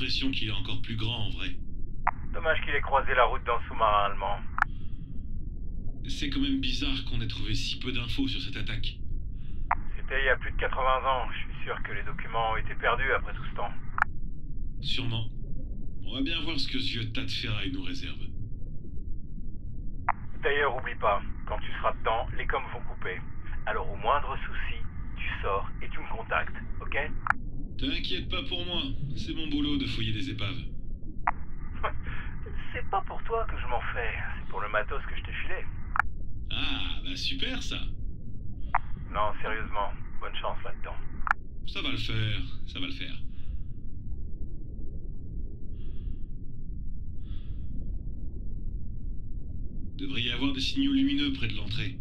l'impression qu'il est encore plus grand en vrai. Dommage qu'il ait croisé la route d'un sous-marin allemand. C'est quand même bizarre qu'on ait trouvé si peu d'infos sur cette attaque. C'était il y a plus de 80 ans. Je suis sûr que les documents ont été perdus après tout ce temps. Sûrement. On va bien voir ce que ce vieux tas de ferraille nous réserve. D'ailleurs, oublie pas, quand tu seras dedans, les coms vont couper. Alors au moindre souci, tu sors et tu me contactes, ok? T'inquiète pas pour moi, c'est mon boulot de fouiller des épaves. C'est pas pour toi que je m'en fais, c'est pour le matos que je t'ai filé. Ah, bah super ça Non, sérieusement, bonne chance là-dedans. Ça va le faire, ça va le faire. Devrait y avoir des signaux lumineux près de l'entrée.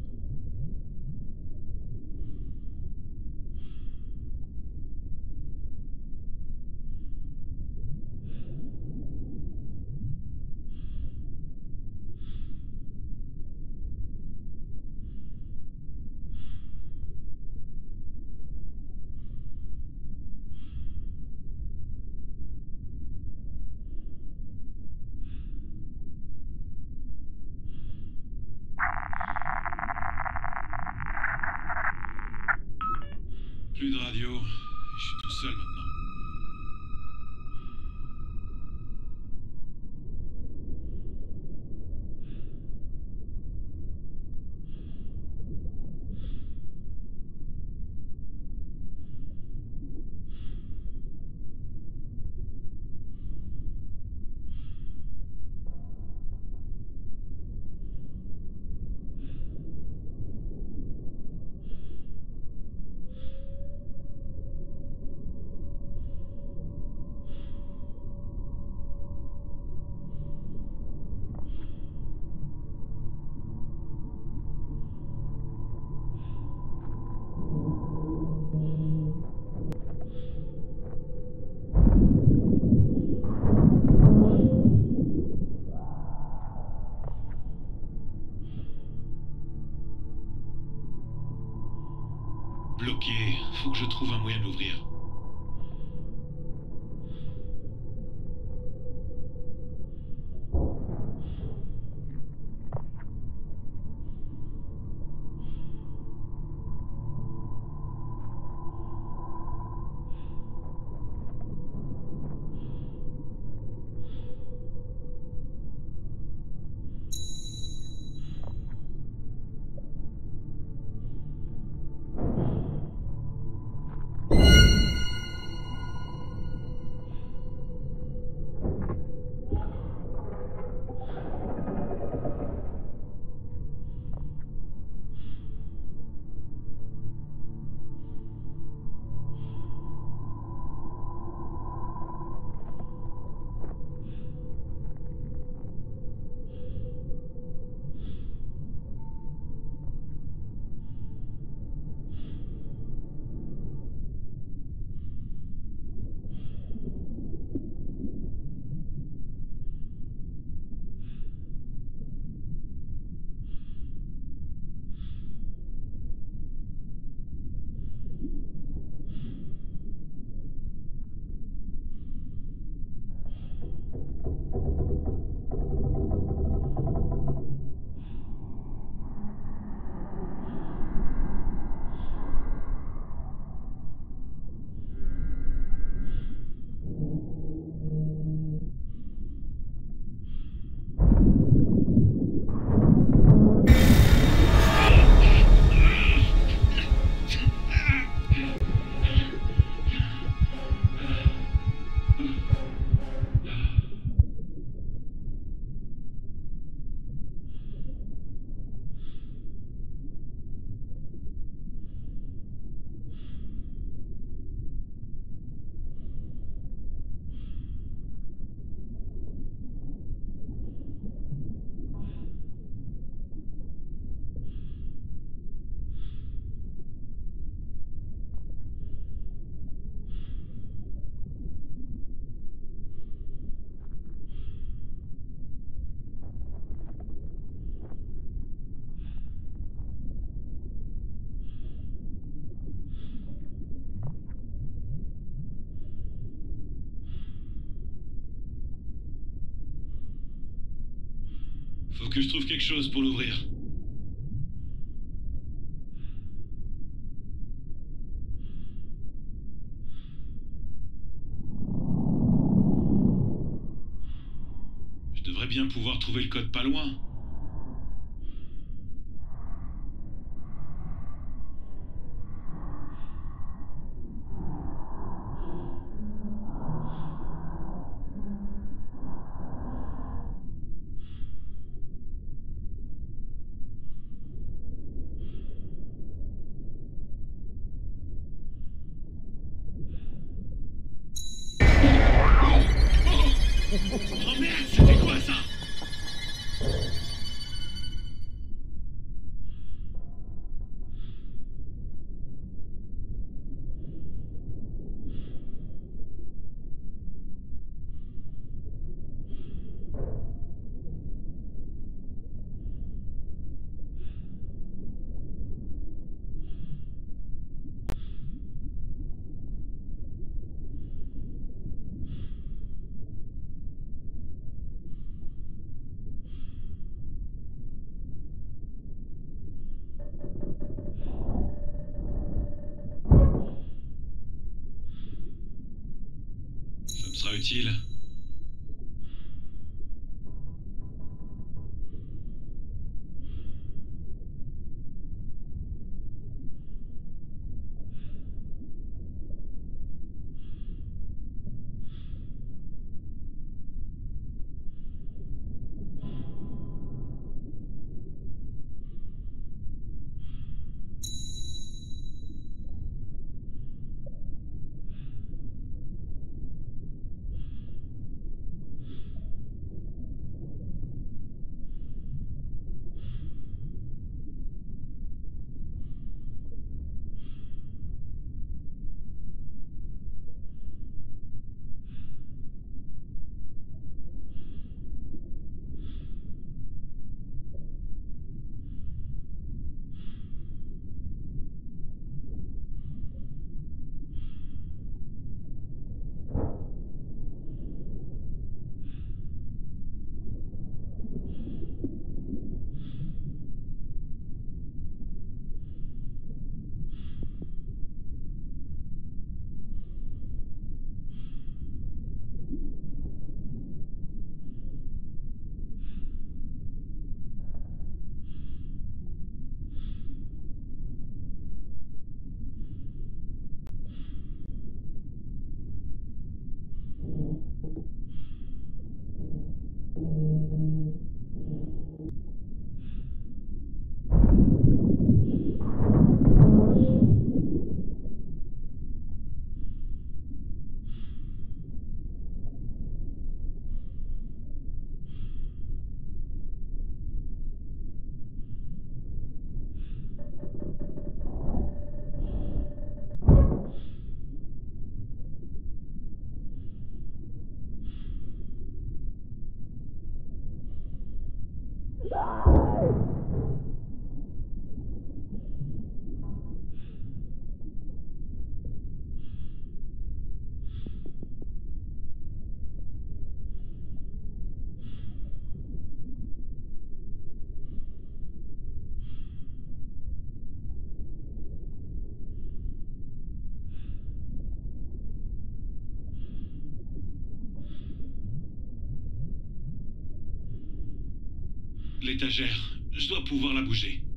Je trouve quelque chose pour l'ouvrir. Je devrais bien pouvoir trouver le code pas loin. Utile. L'étagère. Je dois pouvoir la bouger.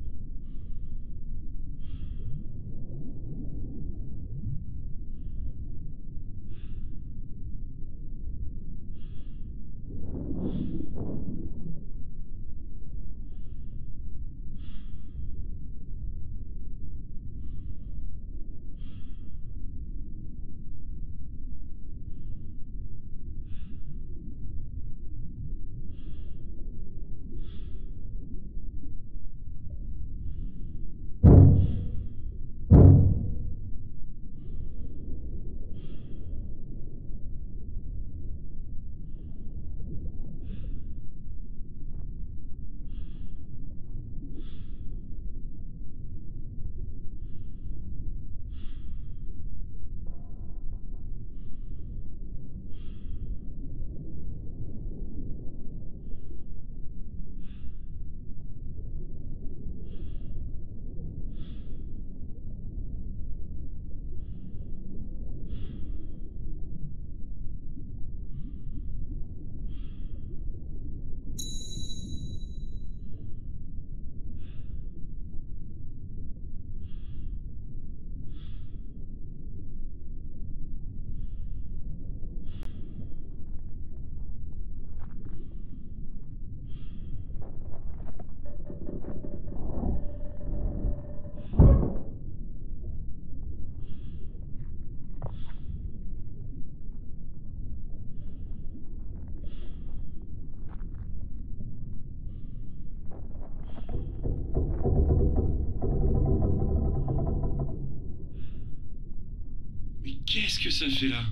Qu'est-ce que ça fait là?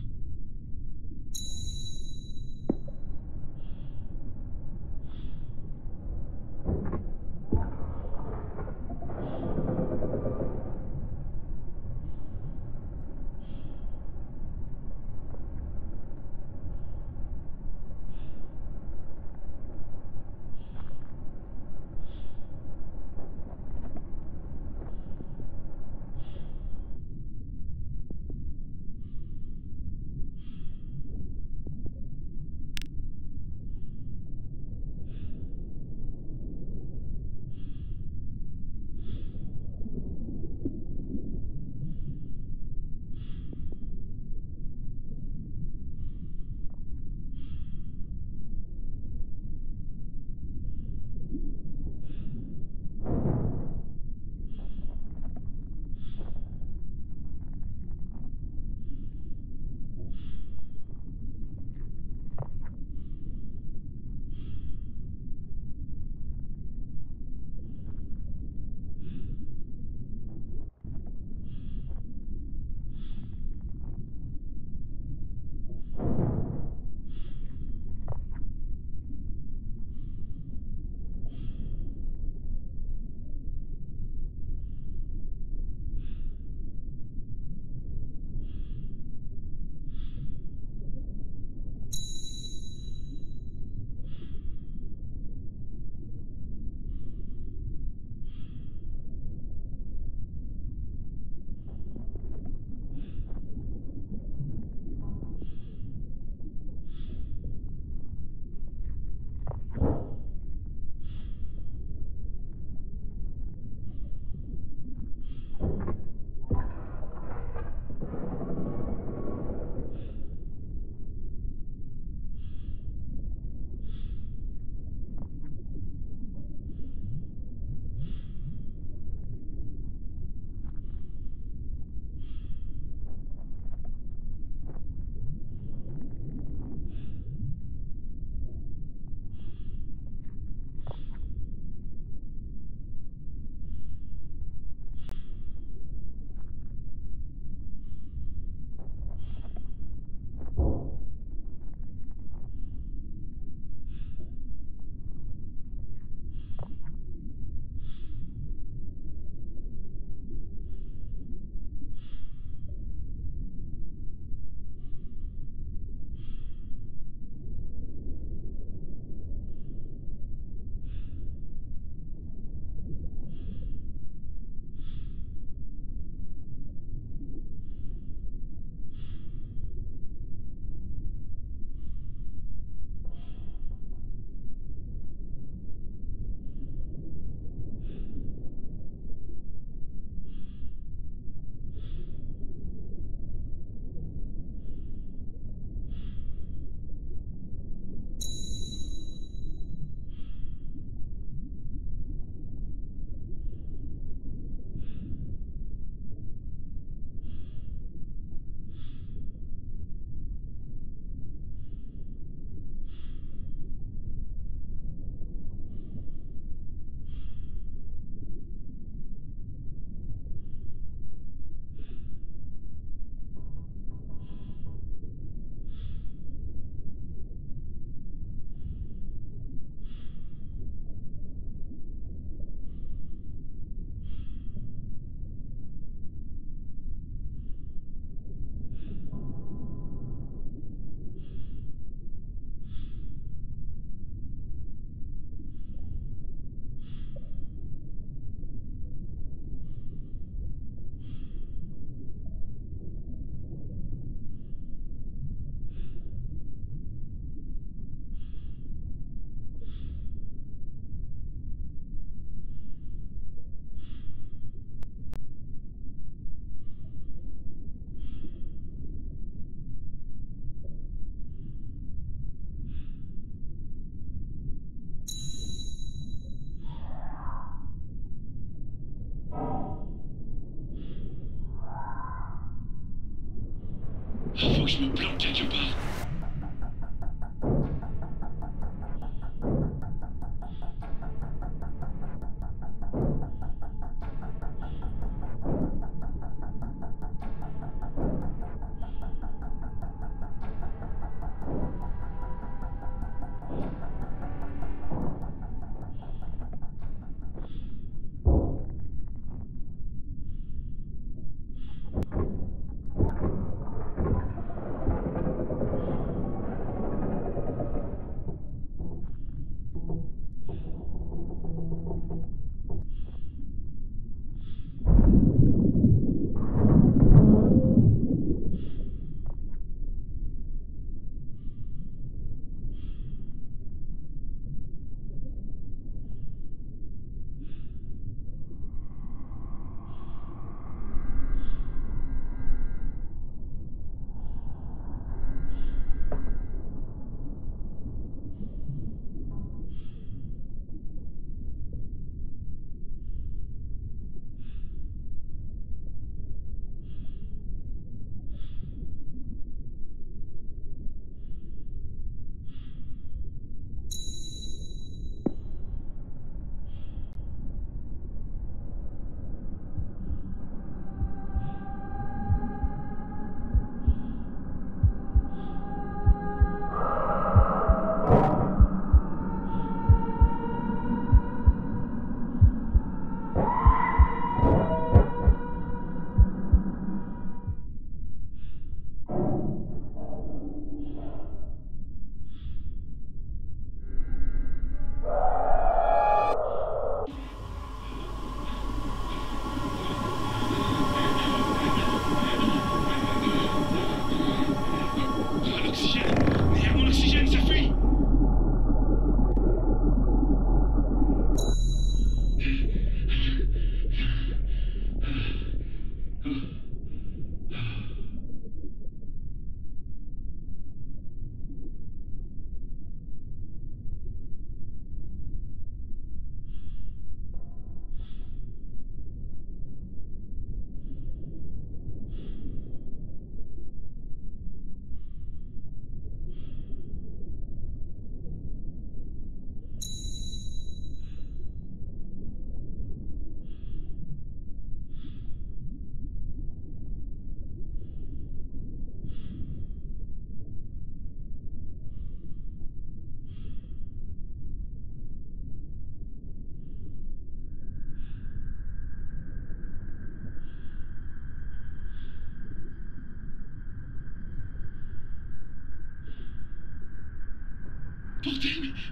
Faut que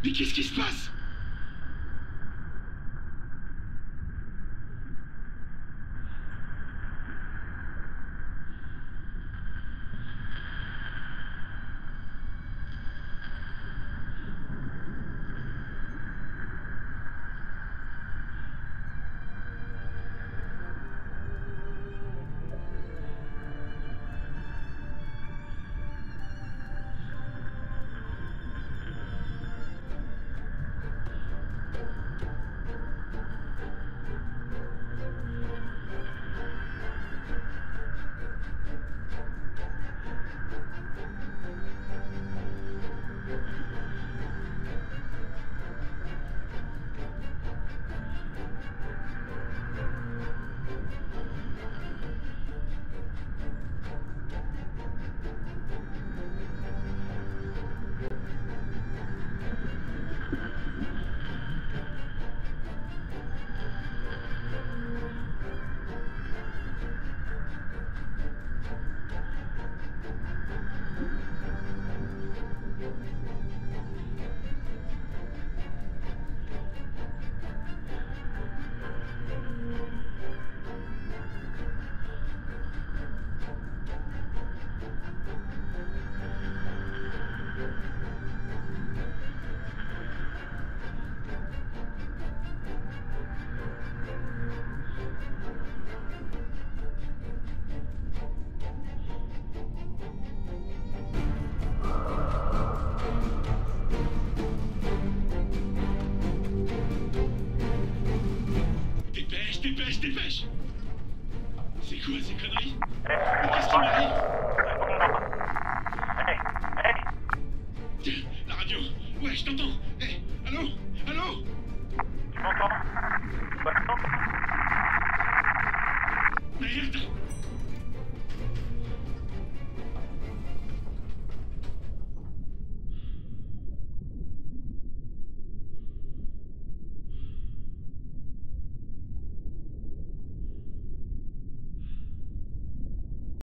mais, qu'est-ce qui se passe? C'est quoi ces conneries? Eh,